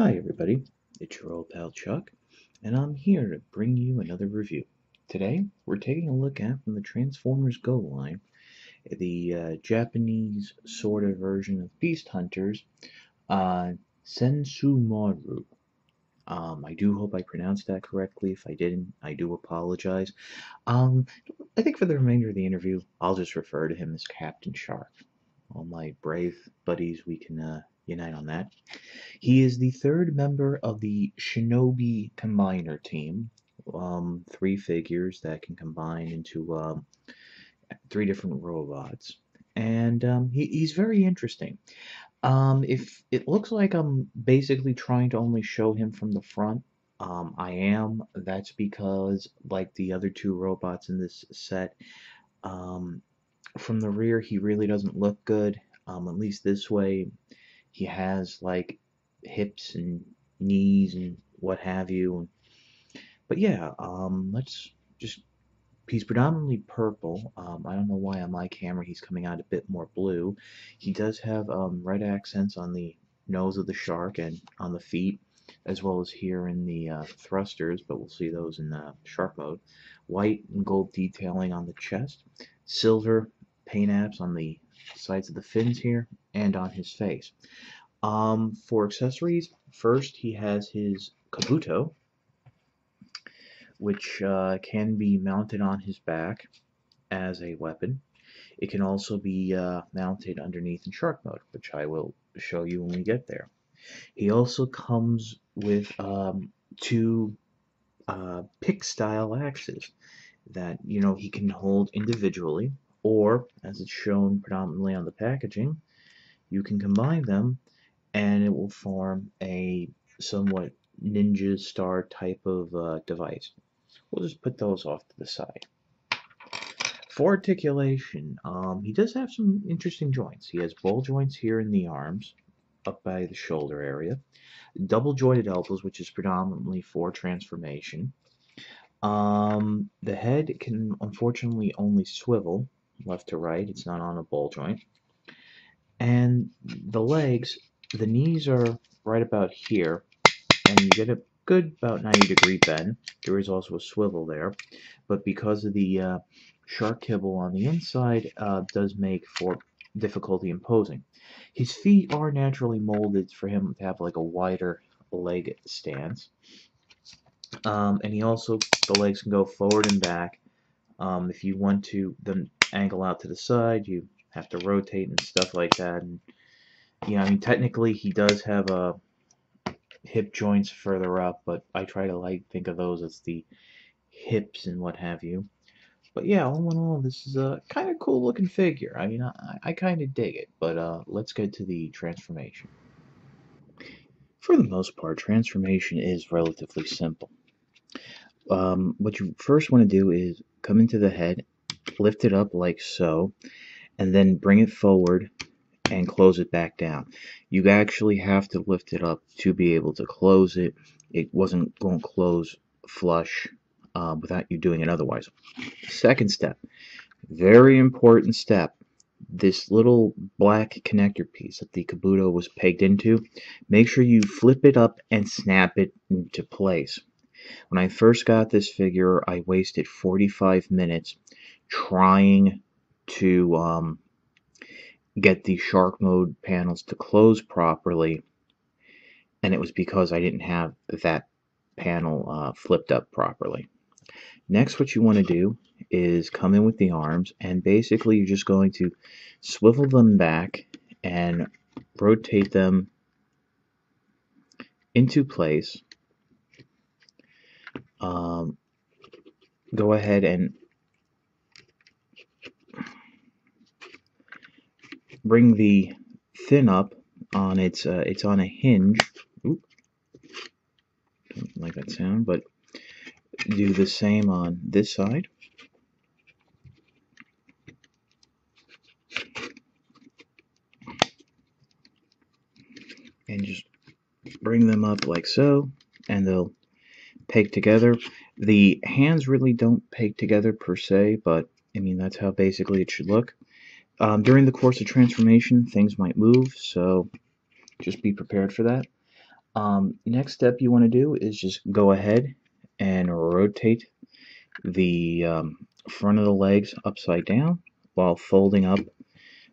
Hi everybody, it's your old pal Chuck, and I'm here to bring you another review. Today, we're taking a look at from the Transformers Go line, the uh, Japanese sort of version of Beast Hunters, uh, Sensuimaru. Um, I do hope I pronounced that correctly. If I didn't, I do apologize. Um, I think for the remainder of the interview, I'll just refer to him as Captain Shark. All my brave buddies, we can uh, unite on that. He is the third member of the Shinobi Combiner team. Um, three figures that can combine into um, three different robots. And um, he, he's very interesting. Um, if it looks like I'm basically trying to only show him from the front, um, I am. That's because, like the other two robots in this set, um, from the rear he really doesn't look good. At least this way, he has like hips and knees and what have you. But yeah, um, let's just. He's predominantly purple. Um, I don't know why on my camera he's coming out a bit more blue. He does have um, red accents on the nose of the shark and on the feet, as well as here in the uh, thrusters, but we'll see those in uh, shark mode. White and gold detailing on the chest, silver paint apps on the sides of the fins here, and on his face. Um, for accessories, first he has his Kabuto, which uh, can be mounted on his back as a weapon. It can also be uh, mounted underneath in shark mode, which I will show you when we get there. He also comes with um, two uh, pick style axes that you know he can hold individually or as it's shown predominantly on the packaging you can combine them and it will form a somewhat ninja star type of uh, device. We'll just put those off to the side. For articulation, um, he does have some interesting joints. He has ball joints here in the arms, up by the shoulder area, double jointed elbows, which is predominantly for transformation. Um, the head can unfortunately only swivel left to right, it's not on a ball joint. And the legs the knees are right about here, and you get a good about 90 degree bend. There is also a swivel there, but because of the uh, shark kibble on the inside, uh, does make for difficulty in posing. His feet are naturally molded for him to have like a wider leg stance. Um, and he also, the legs can go forward and back. Um, if you want to then angle out to the side, you have to rotate and stuff like that. And yeah, I mean, technically he does have a uh, hip joints further up, but I try to like think of those as the hips and what have you. But yeah, all in all, this is a kind of cool looking figure. I mean, I, I kind of dig it. But uh, let's get to the transformation. For the most part, transformation is relatively simple. Um, what you first want to do is come into the head, lift it up like so, and then bring it forward and close it back down. You actually have to lift it up to be able to close it. It wasn't going to close flush uh, without you doing it otherwise. Second step, very important step. This little black connector piece that the Kabuto was pegged into, make sure you flip it up and snap it into place. When I first got this figure, I wasted 45 minutes trying to um, get the shark mode panels to close properly and it was because I didn't have that panel uh, flipped up properly. Next what you want to do is come in with the arms and basically you're just going to swivel them back and rotate them into place. Um, go ahead and bring the thin up on its uh, it's on a hinge. Oop. Don't like that sound, but do the same on this side. And just bring them up like so, and they'll peg together. The hands really don't peg together per se, but I mean that's how basically it should look. Um, during the course of transformation, things might move, so just be prepared for that. Um, next step you want to do is just go ahead and rotate the um, front of the legs upside down while folding up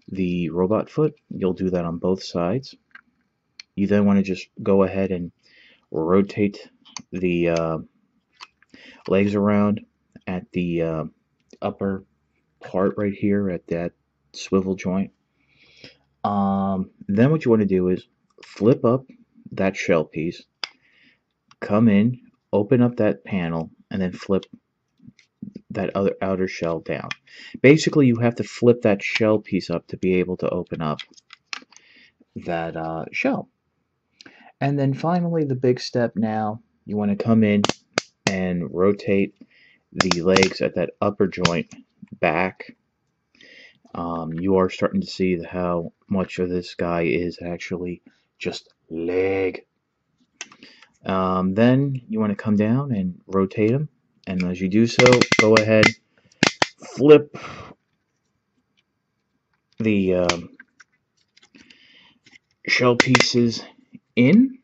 the robot foot. You'll do that on both sides. You then want to just go ahead and rotate the uh, legs around at the uh, upper part right here at that swivel joint. Um, then what you want to do is flip up that shell piece, come in, open up that panel, and then flip that other outer shell down. Basically, you have to flip that shell piece up to be able to open up that uh, shell. And then finally, the big step now, you want to come in and rotate the legs at that upper joint back. Um, you are starting to see how much of this guy is actually just leg. Um, then you want to come down and rotate them. And as you do so, go ahead, flip the um, shell pieces in,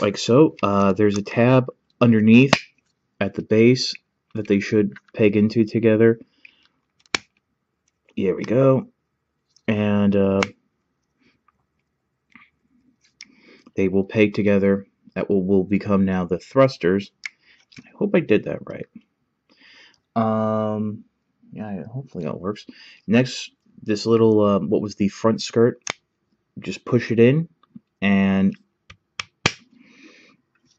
like so. Uh, there's a tab underneath at the base that they should peg into together. Here we go. And uh, they will peg together. That will, will become now the thrusters. I hope I did that right. Um, yeah, hopefully that works. Next, this little, uh, what was the front skirt, just push it in and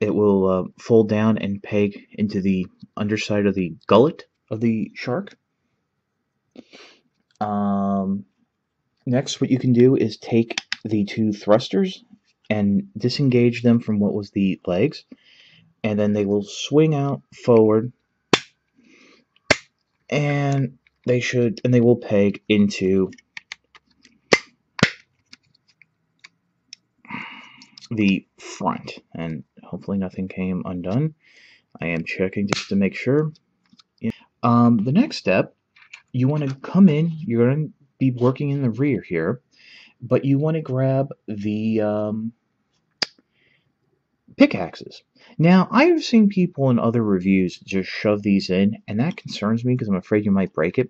it will uh, fold down and peg into the underside of the gullet of the shark. Um, next, what you can do is take the two thrusters and disengage them from what was the legs and then they will swing out forward and they should and they will peg into the front. And hopefully nothing came undone. I am checking just to make sure. Um, the next step you want to come in you're going to be working in the rear here but you want to grab the um, pickaxes. Now, I've seen people in other reviews just shove these in, and that concerns me because I'm afraid you might break it.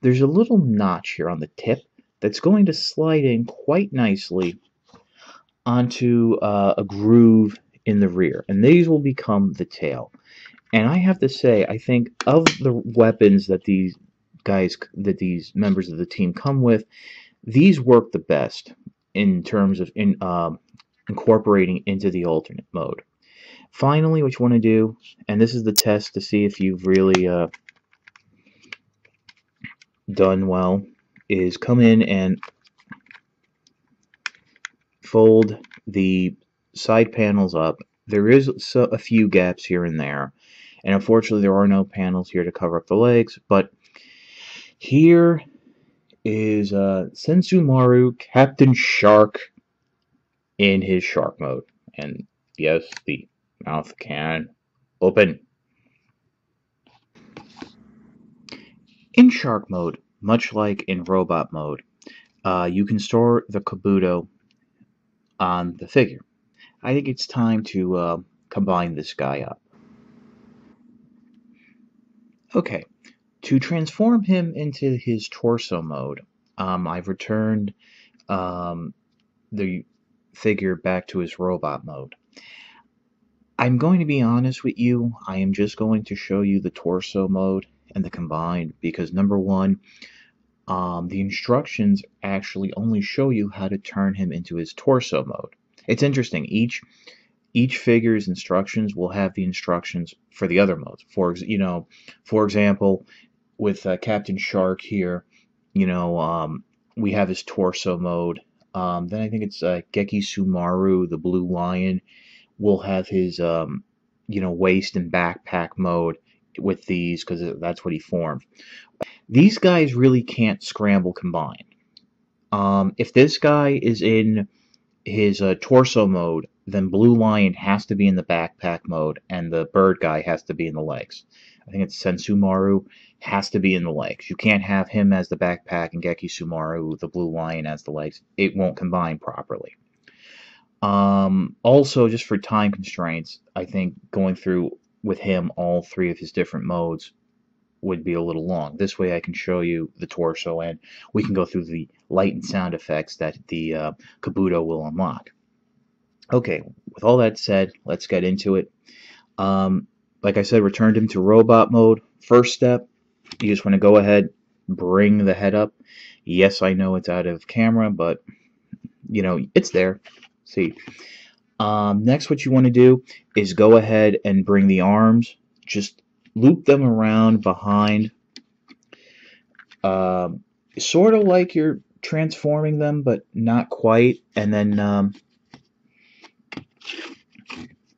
There's a little notch here on the tip that's going to slide in quite nicely onto uh, a groove in the rear, and these will become the tail. And I have to say, I think of the weapons that these guys, that these members of the team come with, these work the best in terms of in um, incorporating into the alternate mode. Finally, what you want to do, and this is the test to see if you've really uh, done well, is come in and fold the side panels up. There is a few gaps here and there, and unfortunately there are no panels here to cover up the legs, but here is uh, Sensuimaru Captain Shark in his shark mode. And yes, the mouth can open. In shark mode, much like in robot mode, uh, you can store the Kabuto on the figure. I think it's time to uh, combine this guy up. Okay, to transform him into his torso mode, um, I've returned um, the figure back to his robot mode. I'm going to be honest with you, I am just going to show you the torso mode and the combined because number one, um, the instructions actually only show you how to turn him into his torso mode. It's interesting. Each each figure's instructions will have the instructions for the other modes. For you know, for example, with uh, Captain Shark here, you know, um, we have his torso mode, um, then I think it's uh, Gekisumaru, the Blue Lion, will have his um, you know waist and backpack mode with these because that's what he formed. These guys really can't scramble combine. Um, if this guy is in his uh, torso mode, then Blue Lion has to be in the backpack mode, and the bird guy has to be in the legs. I think it's Sensuimaru has to be in the legs. You can't have him as the backpack and Geki Sumaru, the blue lion, as the legs. It won't combine properly. Um, also, just for time constraints, I think going through with him all three of his different modes would be a little long. This way I can show you the torso and we can go through the light and sound effects that the uh, Kabuto will unlock. Okay, with all that said, let's get into it. Um, like I said, returned him to robot mode. First step, you just want to go ahead, bring the head up. Yes, I know it's out of camera, but you know, it's there. See. Um, next, what you want to do is go ahead and bring the arms, just loop them around behind, uh, sort of like you're transforming them, but not quite. And then um,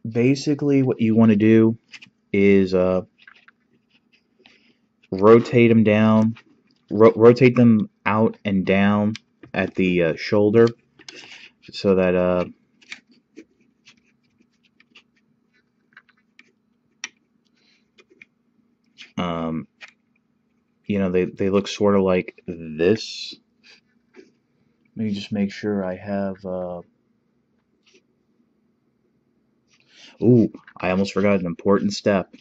basically what you want to do is uh, rotate them down, ro rotate them out and down at the uh, shoulder so that uh, um, you know they, they look sort of like this. Let me just make sure I have uh, Ooh, I almost forgot an important step.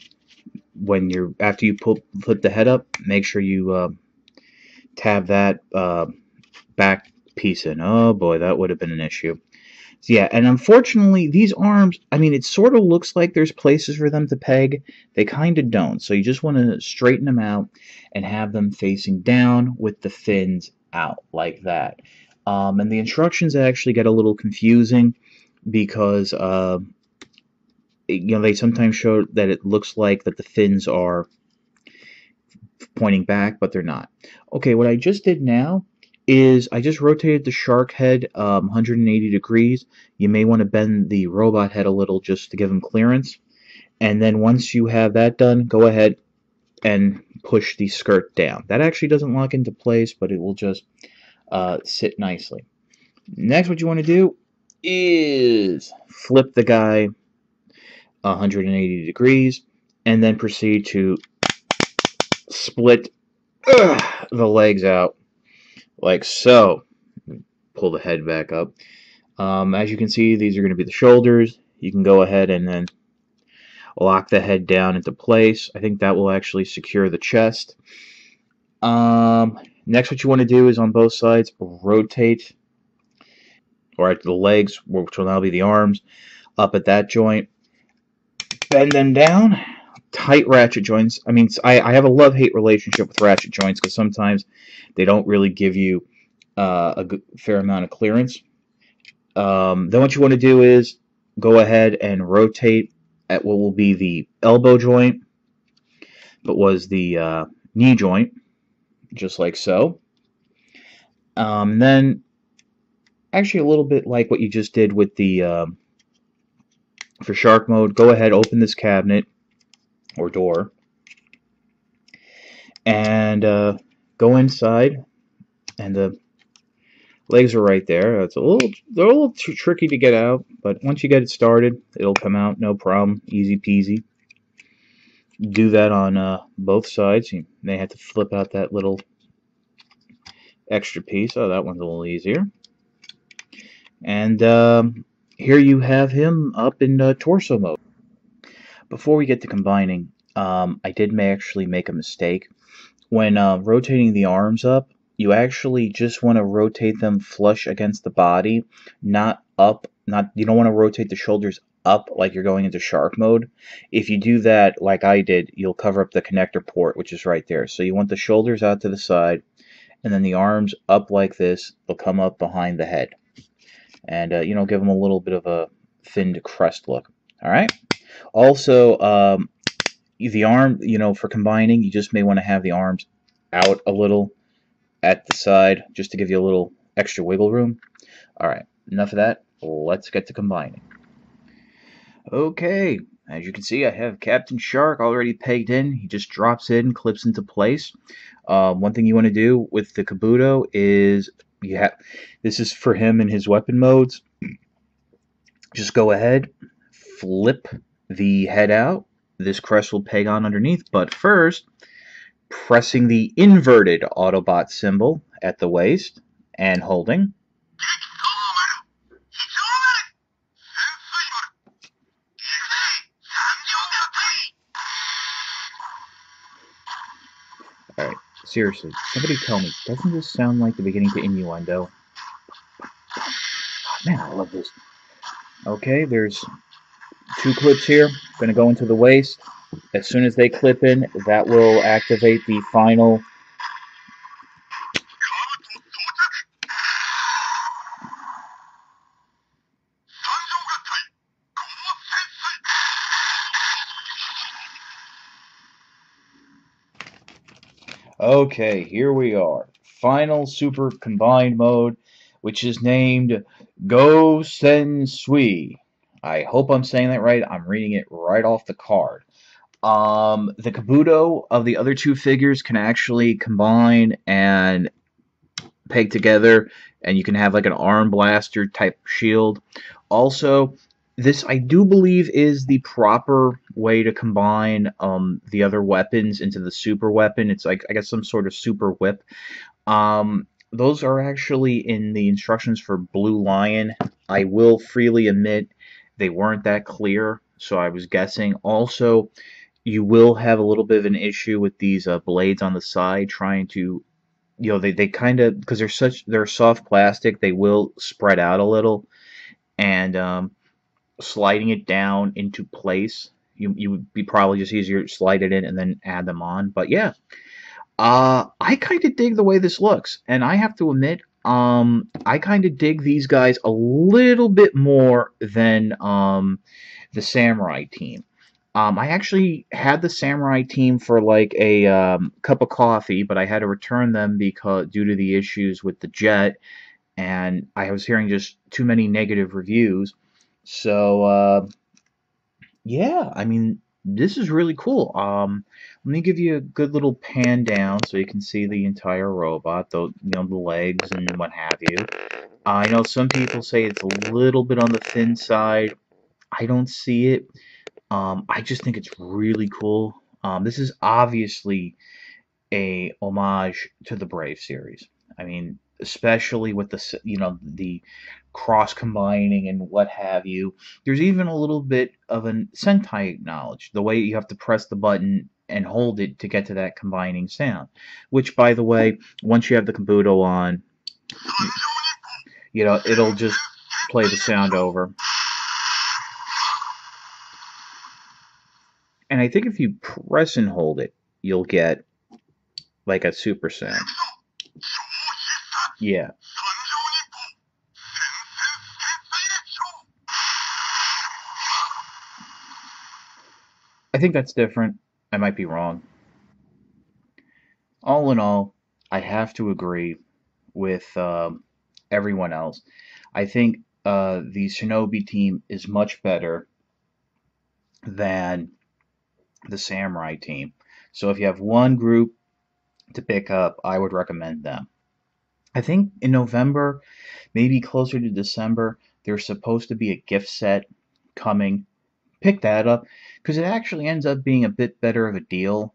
When you're after you put flip the head up, make sure you uh, tab that uh, back piece in. Oh boy, that would have been an issue. So yeah, and unfortunately, these arms, I mean, it sort of looks like there's places for them to peg. They kind of don't. So you just want to straighten them out and have them facing down with the fins out like that. Um, and the instructions actually get a little confusing because uh, you know, they sometimes show that it looks like that the fins are pointing back, but they're not. Okay, what I just did now is I just rotated the shark head um, 180 degrees. You may want to bend the robot head a little just to give them clearance. And then once you have that done, go ahead and push the skirt down. That actually doesn't lock into place, but it will just uh, sit nicely. Next, what you want to do is flip the guy 180 degrees, and then proceed to split uh, the legs out like so. Pull the head back up. Um, as you can see, these are going to be the shoulders. You can go ahead and then lock the head down into place. I think that will actually secure the chest. Um, next, what you want to do is on both sides, rotate, or at the legs, which will now be the arms, up at that joint bend them down. Tight ratchet joints. I mean, I, I have a love-hate relationship with ratchet joints because sometimes they don't really give you uh, a good, fair amount of clearance. Um, then what you want to do is go ahead and rotate at what will be the elbow joint, but was the uh, knee joint, just like so. Um, then, actually a little bit like what you just did with the um, for shark mode, go ahead, open this cabinet or door and uh, go inside and the legs are right there. It's a little, they're a little too tricky to get out, but once you get it started, it'll come out, no problem, easy peasy. Do that on uh, both sides. You may have to flip out that little extra piece. Oh, that one's a little easier. And um, here you have him up in uh, torso mode. Before we get to combining, um, I did may actually make a mistake. When uh, rotating the arms up, you actually just want to rotate them flush against the body, not up. Not you don't want to rotate the shoulders up like you're going into shark mode. If you do that like I did, you'll cover up the connector port, which is right there. So you want the shoulders out to the side, and then the arms up like this. They'll come up behind the head and uh, you know give them a little bit of a thinned crest look. All right. Also, um, the arm, you know, for combining, you just may want to have the arms out a little at the side just to give you a little extra wiggle room. All right, enough of that. Let's get to combining. Okay, as you can see, I have Captain Shark already pegged in. He just drops in, clips into place. Um, one thing you want to do with the Kabuto is yeah, this is for him in his weapon modes. Just go ahead, flip the head out. This crest will peg on underneath, but first, pressing the inverted Autobot symbol at the waist and holding. Seriously, somebody tell me, doesn't this sound like the beginning to innuendo? Man, I love this. Okay, there's two clips here. Going to go into the waist. As soon as they clip in, that will activate the final Okay, here we are. Final Super Combined Mode, which is named Go Sen Sui. I hope I'm saying that right. I'm reading it right off the card. Um, the Kabuto of the other two figures can actually combine and peg together, and you can have like an arm blaster type shield. Also, this I do believe is the proper way to combine um, the other weapons into the super weapon. It's like I guess some sort of super whip. Um, those are actually in the instructions for Blue Lion. I will freely admit they weren't that clear, so I was guessing. Also, you will have a little bit of an issue with these uh, blades on the side trying to you know they, they kind of because they're such they're soft plastic they will spread out a little and um, sliding it down into place. You, you would be probably just easier to slide it in and then add them on. But yeah, uh, I kind of dig the way this looks. And I have to admit, um, I kind of dig these guys a little bit more than um, the Samurai team. Um, I actually had the Samurai team for like a um, cup of coffee, but I had to return them because due to the issues with the jet, and I was hearing just too many negative reviews. So uh, yeah, I mean this is really cool. Um, let me give you a good little pan down so you can see the entire robot, the you know the legs and what have you. I know some people say it's a little bit on the thin side. I don't see it. Um, I just think it's really cool. Um, this is obviously a homage to the Brave series. I mean, especially with the you know the cross combining and what have you. There's even a little bit of an Sentai knowledge, the way you have to press the button and hold it to get to that combining sound. Which, by the way, once you have the Kabuto on, you know it'll just play the sound over. And I think if you press and hold it, you'll get like a super sound. Yeah. I think that's different. I might be wrong. All in all, I have to agree with uh, everyone else. I think uh, the Shinobi team is much better than the Samurai team. So if you have one group to pick up, I would recommend them. I think in November, maybe closer to December, there's supposed to be a gift set coming. Pick that up because it actually ends up being a bit better of a deal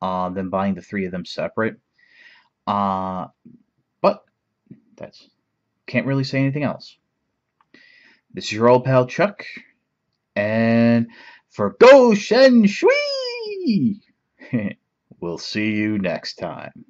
uh, than buying the three of them separate. Uh, but that's can't really say anything else. This is your old pal Chuck, and for Go Shen Shui, we'll see you next time.